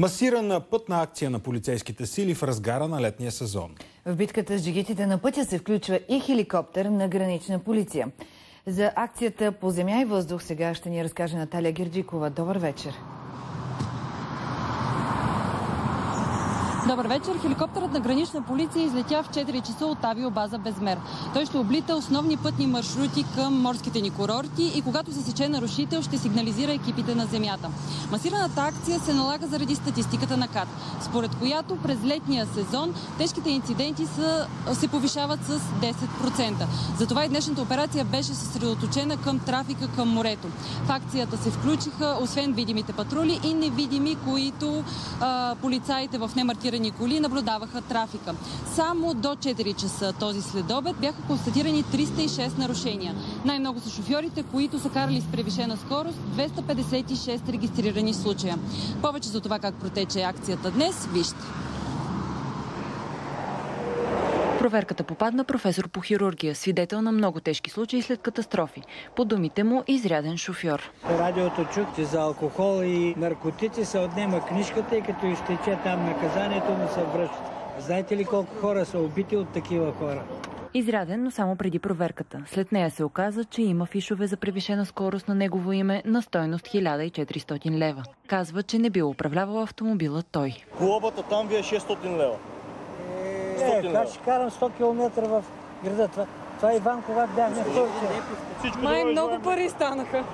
Масирана пътна акция на полицейските сили в разгара на летния сезон. В битката с джигитите на пътя се включва и хеликоптер на гранична полиция. За акцията по земя и въздух сега ще ни разкаже Наталия Герджикова. Добър вечер. Добър вечер. Хеликоптерът на гранична полиция излетя в 4 часа от авиобаза Безмер. Той ще облита основни пътни маршрути към морските ни курорти и когато се сече нарушител, ще сигнализира екипите на земята. Масираната акция се налага заради статистиката на КАТ, според която през летния сезон тежките инциденти са, се повишават с 10%. Затова и днешната операция беше съсредоточена към трафика към морето. В акцията се включиха, освен видимите патрули и невидими, които а, полицаите в немаркирани паркирани коли наблюдаваха трафика. Само до 4 часа този следобед бяха констатирани 306 нарушения. Най-много са шофьорите, които са карали с превишена скорост, 256 регистрирани случая. Повече за това как протече акцията днес, вижте. Проверката попадна професор по хирургия, свидетел на много тежки случаи след катастрофи. По думите му, изряден шофьор. Радиото чухте за алкохол и наркотици се отнема книжката и като изтече там наказанието му се връща. Знаете ли колко хора са убити от такива хора? Изряден, но само преди проверката. След нея се оказа, че има фишове за превишена скорост на негово име на стойност 1400 лева. Казва, че не бил управлявал автомобила той. Глобата там ви е 600 лева. Е, как ще карам 100 км в града? Това, това Иван, когато бяхме в Турция. Май много пари станаха.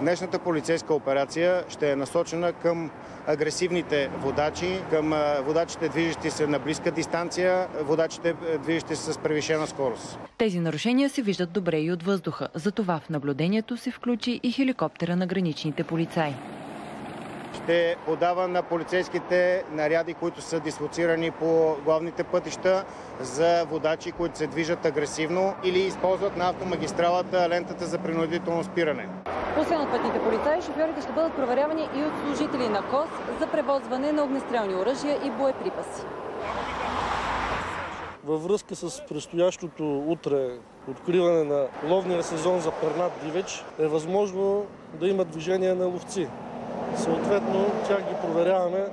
Днешната полицейска операция ще е насочена към агресивните водачи, към водачите движещи се на близка дистанция, водачите движещи се с превишена скорост. Тези нарушения се виждат добре и от въздуха. Затова в наблюдението се включи и хеликоптера на граничните полицаи ще подава на полицейските наряди, които са дислоцирани по главните пътища за водачи, които се движат агресивно или използват на автомагистралата лентата за принудително спиране. Освен от пътните полицаи, шофьорите ще бъдат проверявани и от служители на КОС за превозване на огнестрелни оръжия и боеприпаси. Във връзка с предстоящото утре откриване на ловния сезон за пернат дивеч е възможно да има движение на ловци. Съответно, тях ги проверяваме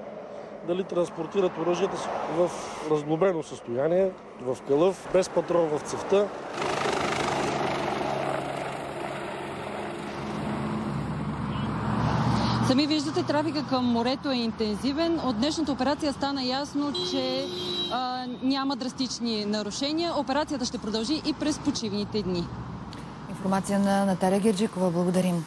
дали транспортират оръжията си в разглобено състояние, в кълъв, без патрон в цевта. Сами виждате, трафика към морето е интензивен. От днешната операция стана ясно, че а, няма драстични нарушения. Операцията ще продължи и през почивните дни. Информация на Наталия Герджикова. Благодарим.